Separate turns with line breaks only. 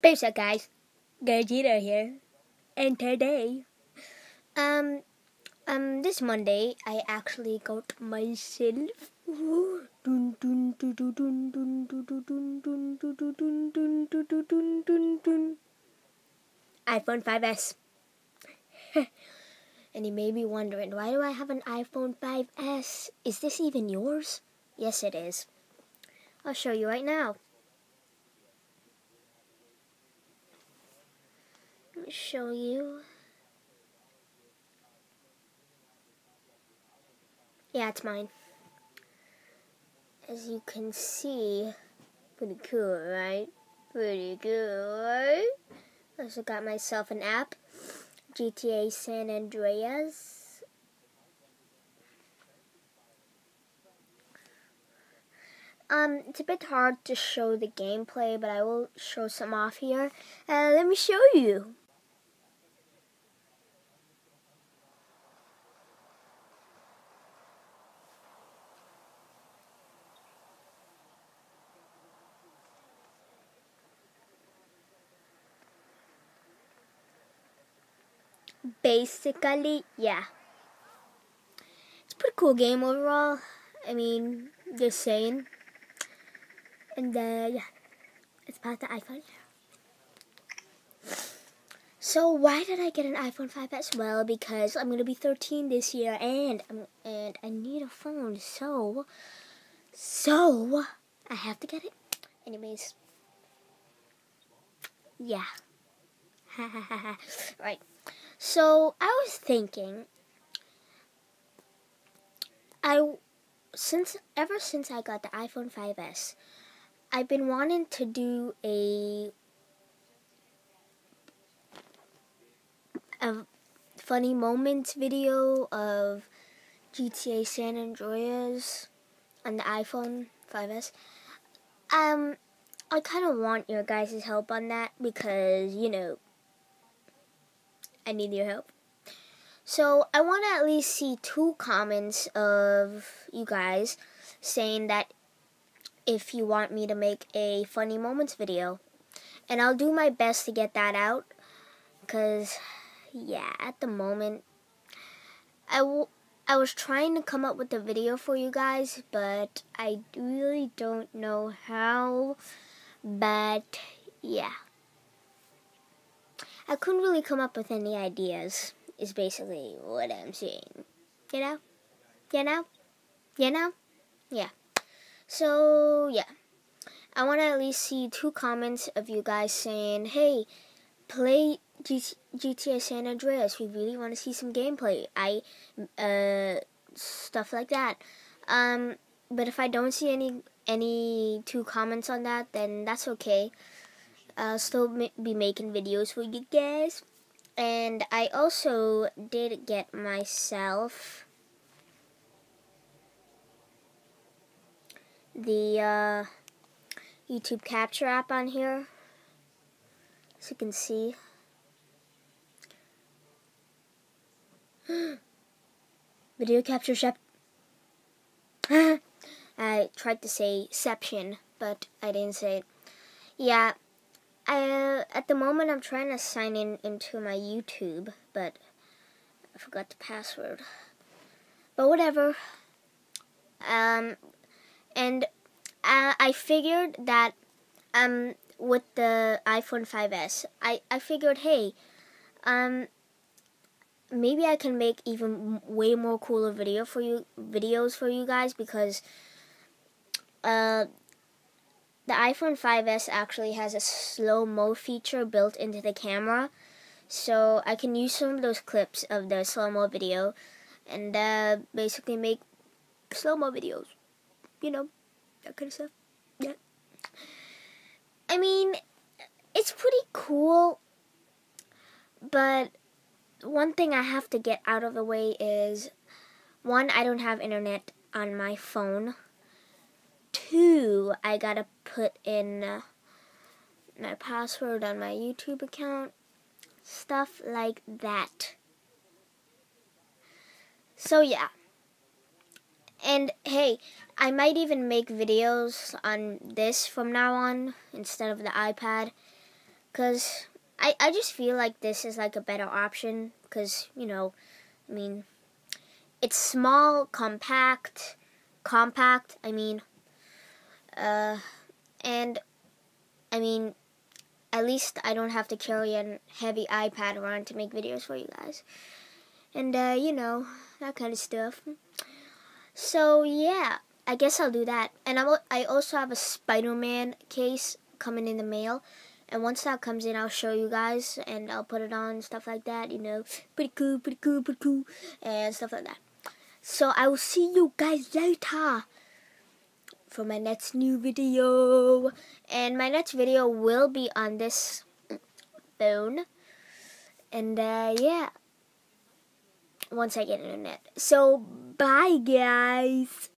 Peace out, guys. Gogeta here. And today, um, um, this Monday, I actually got myself iPhone 5S. and you may be wondering, why do I have an iPhone 5S? Is this even yours? Yes, it is. I'll show you right now. Let me show you. Yeah, it's mine. As you can see, pretty cool, right? Pretty cool, right? Also got myself an app, GTA San Andreas. Um, it's a bit hard to show the gameplay, but I will show some off here. Uh, let me show you. Basically, yeah. It's a pretty cool game overall. I mean, just saying. And uh, yeah, it's about the iPhone. So why did I get an iPhone 5s? Well, because I'm gonna be 13 this year, and and I need a phone. So, so I have to get it. Anyways, yeah. right. So I was thinking, I since ever since I got the iPhone 5s, I've been wanting to do a a funny moments video of GTA San Andreas on the iPhone 5s. Um, I kind of want your guys' help on that because you know I need your help. So I want to at least see two comments of you guys saying that if you want me to make a funny moments video. And I'll do my best to get that out. Because, yeah, at the moment, I, I was trying to come up with a video for you guys, but I really don't know how. But, yeah. I couldn't really come up with any ideas, is basically what I'm saying. You know? You know? You know? Yeah. So, yeah. I want to at least see two comments of you guys saying, hey, play G- GTA San Andreas. We really want to see some gameplay. I, uh, stuff like that. Um, but if I don't see any any two comments on that, then that's okay. I'll still be making videos for you guys. And I also did get myself the uh, YouTube Capture app on here. As you can see. Video capture shep. I tried to say Seption, but I didn't say it. Yeah, I, at the moment, I'm trying to sign in into my YouTube, but I forgot the password. But whatever. Um, and uh, I figured that um, with the iPhone 5s, I, I figured, hey, um, maybe I can make even way more cooler video for you videos for you guys because uh, the iPhone 5s actually has a slow mo feature built into the camera. So I can use some of those clips of the slow mo video and uh, basically make slow mo videos. You know, that kind of stuff. Yeah. I mean, it's pretty cool, but one thing I have to get out of the way is one, I don't have internet on my phone two, I gotta put in uh, my password on my YouTube account. Stuff like that. So, yeah. And hey, I might even make videos on this from now on instead of the iPad. because I, I just feel like this is like a better option because, you know, I mean, it's small, compact, compact, I mean, uh, and, I mean, at least I don't have to carry a heavy iPad around to make videos for you guys. And, uh, you know, that kind of stuff. So, yeah, I guess I'll do that. And I'm, I also have a Spider-Man case coming in the mail. And once that comes in, I'll show you guys, and I'll put it on, stuff like that, you know. Pretty cool, pretty cool, pretty cool, and stuff like that. So, I will see you guys later for my next new video. And my next video will be on this phone. And, uh, yeah. Once I get internet. So, bye, guys.